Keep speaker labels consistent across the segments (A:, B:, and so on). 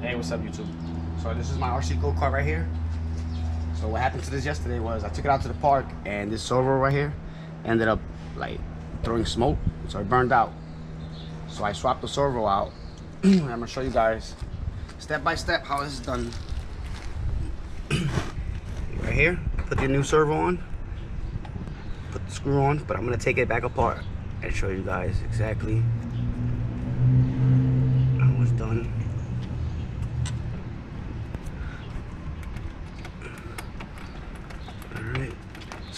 A: Hey, what's up, YouTube? So this is my RC go kart right here. So what happened to this yesterday was I took it out to the park and this servo right here ended up like throwing smoke, so it burned out. So I swapped the servo out. I'm gonna show you guys step by step how this is done. right here, put the new servo on, put the screw on, but I'm gonna take it back apart and show you guys exactly how it's done. Alright.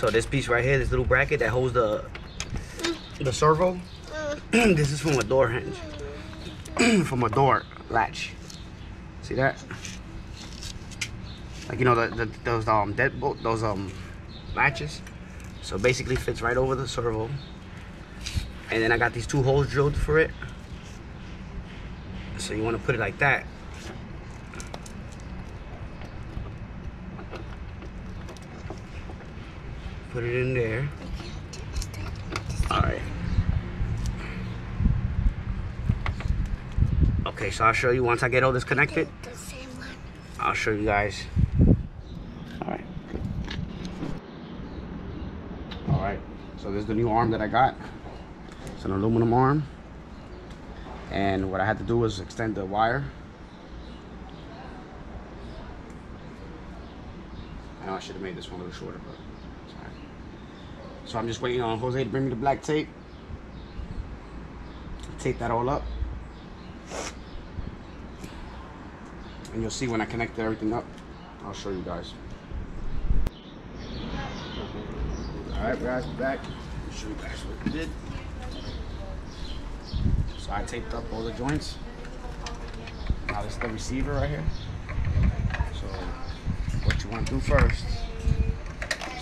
A: So this piece right here, this little bracket that holds the the servo, this is from a door hinge. from a door latch. See that? Like you know the, the those um deadbolt those um latches. So basically fits right over the servo. And then I got these two holes drilled for it. So you want to put it like that. Put it in there. Alright. Okay, so I'll show you once I get all this connected. I'll show you guys. Alright. Alright, so this is the new arm that I got. It's an aluminum arm. And what I had to do was extend the wire. I know I should have made this one a little shorter, but. So I'm just waiting on Jose to bring me the black tape. Tape that all up. And you'll see when I connect everything up. I'll show you guys. Alright guys, we're back. I'll show you guys what we did. So I taped up all the joints. Now this is the receiver right here. So what you want to do first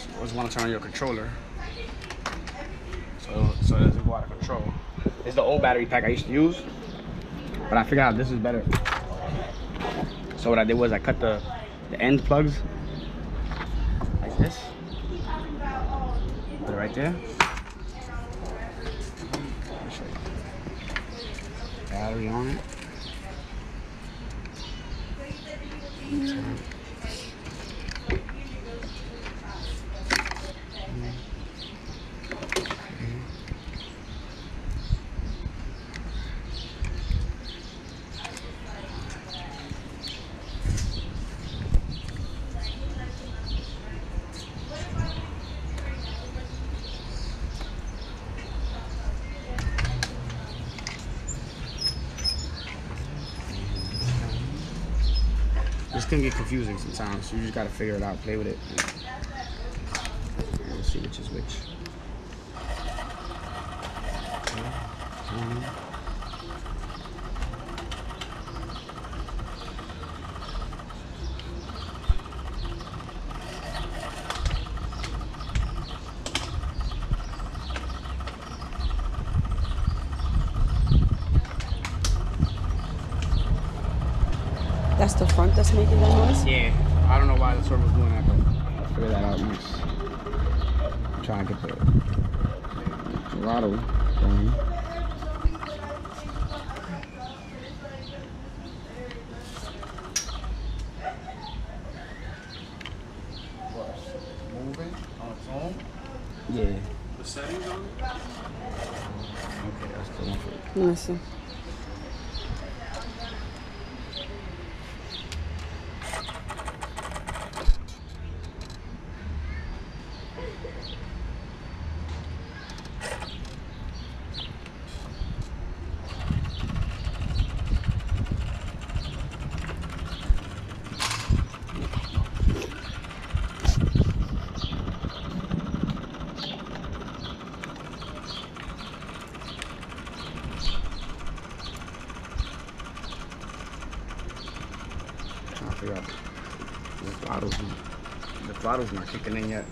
A: you always want to turn on your controller. So so it doesn't go out of control. It's the old battery pack I used to use. But I figured out this is better. So what I did was I cut the, the end plugs like this. Put it right there. Battery on it. This can get confusing sometimes. So you just gotta figure it out, play with it. And Let's see which is which.
B: That's the front that's making that noise?
A: Yeah, I don't know why the servo's doing that, but I'll figure that out next. I'm trying to get the throttle going.
C: Moving on its own.
A: Yeah.
C: The settings on it.
A: Okay, that's the one for
B: Let me see.
A: trying to figure out the throttle's the throttle's not kicking in yet.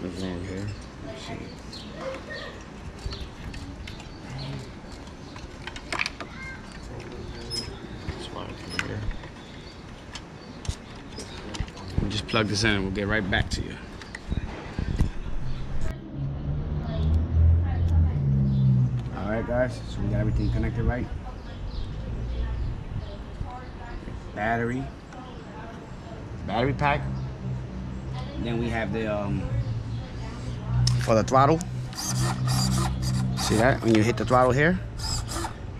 A: Something's wrong here. Just plug this in and we'll get right back to you. All right, guys. So we got everything connected right. Battery. Battery pack. Then we have the um for the throttle. See that? When you hit the throttle here,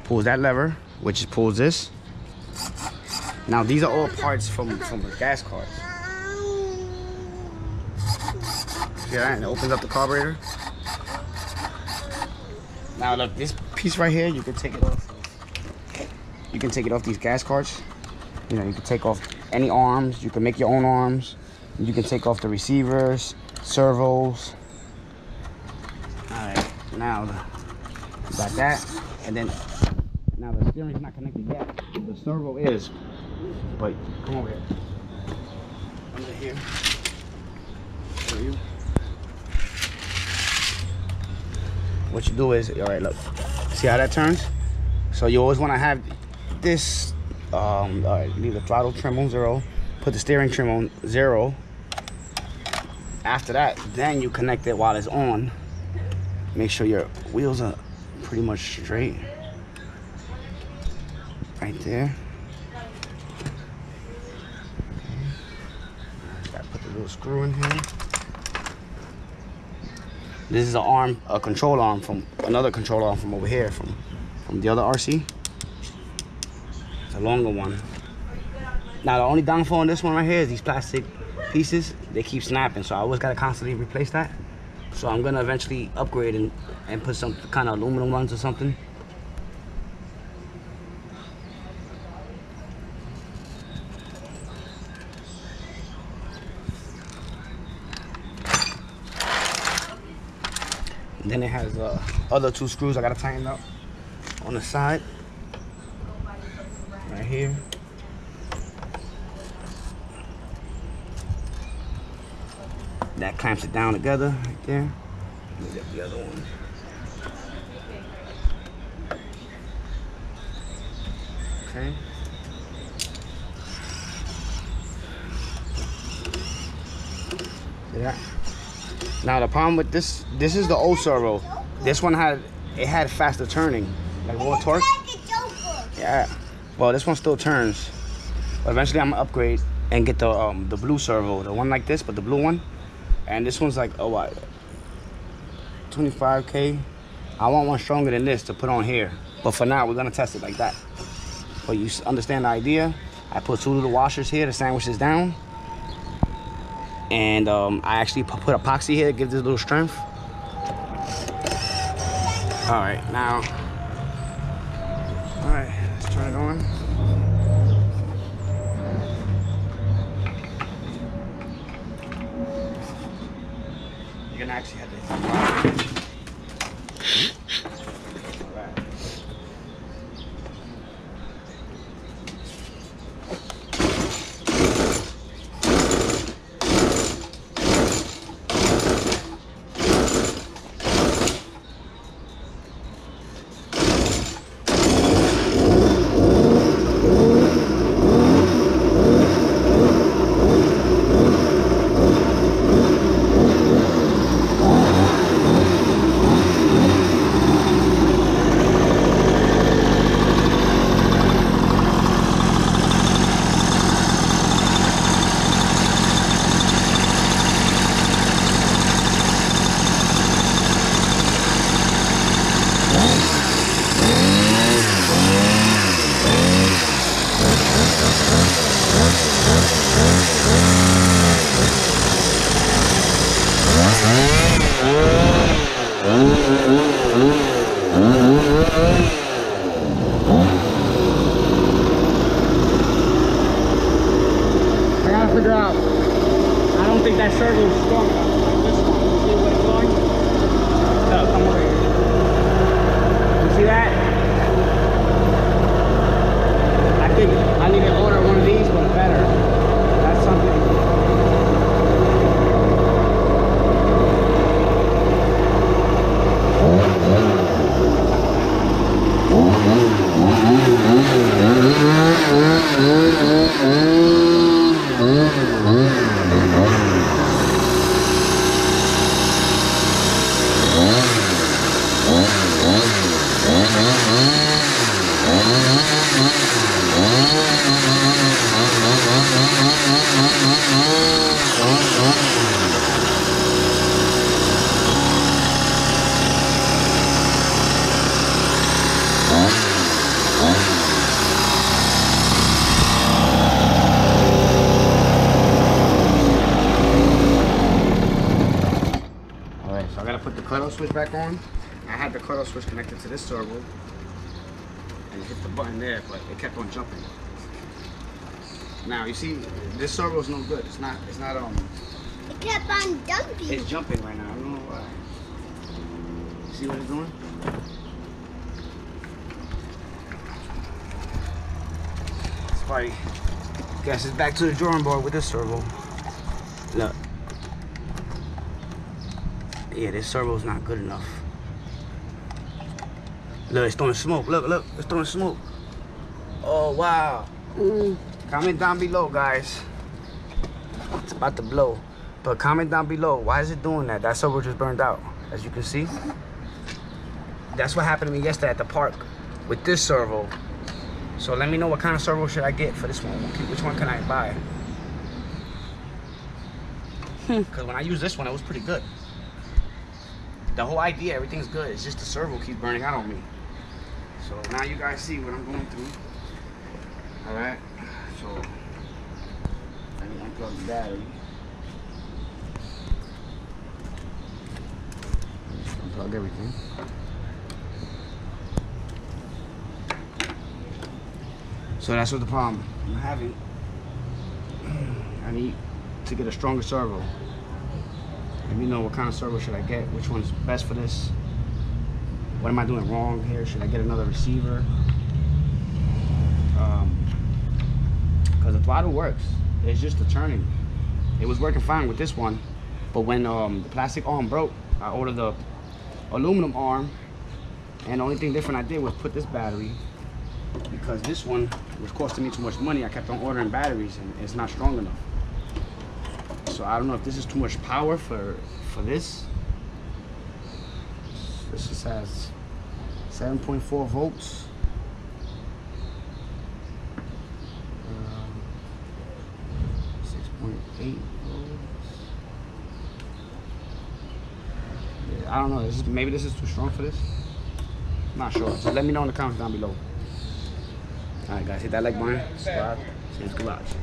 A: pulls that lever, which pulls this. Now these are all parts from from the gas cars. See that? And it opens up the carburetor. Now look, this piece right here, you can take it off. You can take it off these gas carts. You know, you can take off any arms. You can make your own arms. You can take off the receivers, servos. Now got that, and then now the steering's not connected yet. The servo is, but come over here. Under here. Show you. What you do is, all right, look. See how that turns? So you always want to have this. Um, all right, leave the throttle trim on zero. Put the steering trim on zero. After that, then you connect it while it's on. Make sure your wheels are pretty much straight. Right there. Gotta put the little screw in here. This is an arm, a control arm from another control arm from over here, from from the other RC. It's a longer one. Now the only downfall on this one right here is these plastic pieces. They keep snapping, so I always gotta constantly replace that. So I'm gonna eventually upgrade and, and put some kind of aluminum ones or something. And then it has uh, other two screws I gotta tighten up on the side. Right here. That clamps it down together right there. Let me get the other one. Okay. See that? Now the problem with this, this is the old servo. This one had, it had faster turning, like more torque. Yeah. Well, this one still turns. But eventually I'm gonna upgrade and get the um, the blue servo, the one like this, but the blue one. And this one's like, oh what, 25K. I want one stronger than this to put on here. But for now, we're gonna test it like that. But you understand the idea. I put two little washers here to sandwich this down. And um, I actually put epoxy here to give this little strength. All right, now. Cutoff switch back on. I had the cutoff switch connected to this servo and hit the button there, but it kept on jumping. Now you see, this servo is no good. It's not. It's not. Um.
D: It kept on dumping.
A: It's jumping right now. I don't know why. See what it's doing? It's probably. Guess it's back to the drawing board with this servo. Look. Yeah, this servo's not good enough. Look, it's throwing smoke. Look, look, it's throwing smoke. Oh wow.
B: Mm.
A: Comment down below, guys. It's about to blow. But comment down below, why is it doing that? That servo just burned out, as you can see. That's what happened to me yesterday at the park with this servo. So let me know what kind of servo should I get for this one. Which one can I buy?
B: Hmm.
A: Because when I used this one, it was pretty good. The whole idea, everything's good. It's just the servo keeps burning out on me. So now you guys see what I'm going through. All right. So let me unplug the battery. Unplug everything. So that's what the problem I'm having. I need to get a stronger servo. Let me know what kind of servo should I get, which one's best for this. What am I doing wrong here? Should I get another receiver? Um, because the throttle works. It's just the turning. It was working fine with this one, but when um, the plastic arm broke, I ordered the aluminum arm, and the only thing different I did was put this battery because this one was costing me too much money. I kept on ordering batteries, and it's not strong enough. So I don't know if this is too much power for for this. This just has 7.4 volts. Um, 6.8 volts. Yeah, I don't know. This is, maybe this is too strong for this. Not sure. So let me know in the comments down below. Alright guys, hit that like button, subscribe, the garage.